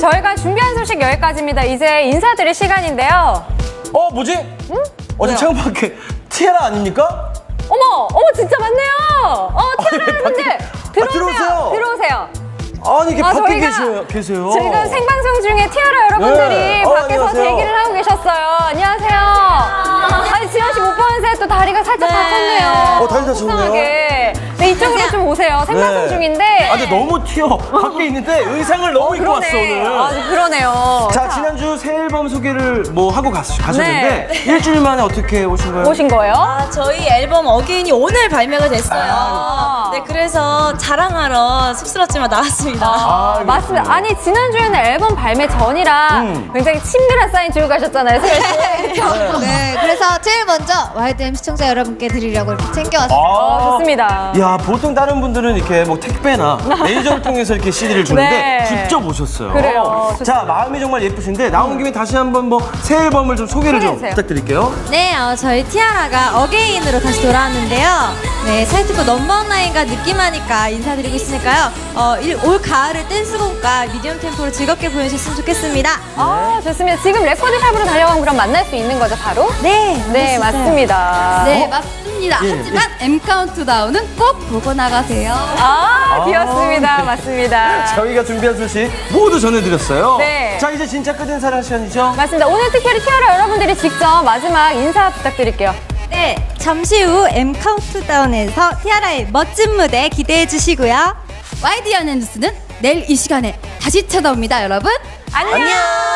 저희가 준비한 소식 여기까지입니다. 이제 인사드릴 시간인데요. 어 뭐지? 어제 체험파크 티아라 아닙니까? 어머, 어머, 진짜 많네요. 어, 티아라 네, 여러분들 밖에- 들어오세요. 들어오세요. 들어오세요. 아니 이게 아, 밖에 저희가 계세요. 계세요. 지금 생방송 중에 티아라 여러분들이 네. 어, 밖에서 안녕하세요. 대기를 하고 계셨어요. 안녕하세요. 아니 지현 씨 못 보는 새또 다리가 살짝 다쳤네요. 어, 다리 다쳤네요. 속상하게. 네 이쪽으로 좀 오세요. 생방송 네. 중인데. 아 근데 너무 튀어. 밖에 있는데 의상을 너무 입고 왔어 그러네. 오늘. 아, 그러네요. 자 지난주 새 앨범 소개를 뭐 하고 가, 가셨는데 네. 일주일 만에 어떻게 오신 거예요? 오신 거예요? 아, 저희 앨범 어게인이 오늘 발매가 됐어요. 아. 네, 그래서 자랑하러 쑥스럽지만 나왔습니다. 아, 맞습니다. 아니 지난주에는 앨범 발매 전이라 음. 굉장히 친밀한 사인 주고 가셨잖아요. 세연 씨. 네, 그래서 제일 먼저 YDM 시청자 여러분께 드리려고 이렇게 챙겨왔어요. 어, 좋습니다. 야 보통 다른 분들은 이렇게 뭐 택배나 메이저를 통해서 이렇게 CD를 주는데 네. 직접 오셨어요. 그래요. 자 마음이 정말 예쁘신데 나온 김에 다시 한번 뭐 새 앨범을 좀 소개를 좀. 부탁드릴게요. 네, 어, 저희 티아라가 어게인으로 다시 돌아왔는데요. 네, 타이틀곡 Number Nine과 느낌 아니까 인사드리고 있으니까요. 어, 일- 올 가을을 댄스곡과 medium 템포로 즐겁게 보내주셨으면 좋겠습니다. 아, 좋습니다. 지금 record shop으로 달려가면 그럼 만날 수 있는 거죠, 바로? 네, 네, 맞습니다. 네, 맞습니다. 예, 하지만 M 카운트다운은 꼭 보고 나가세요. 아, 비었습니다. 네. 맞습니다. 저희가 준비한 소식 모두 전해드렸어요. 네. 자 이제 진짜 끝 인사를 할 시간이죠. 맞습니다. 오늘 특별히 티아라 여러분들이 직접 마지막 인사 부탁드릴게요. 네, 잠시 후 M 카운트다운에서 티아라의 멋진 무대 기대해 주시고요. YD 연예 뉴스는 내일 이 시간에 다시 찾아옵니다, 여러분. 안녕. 감사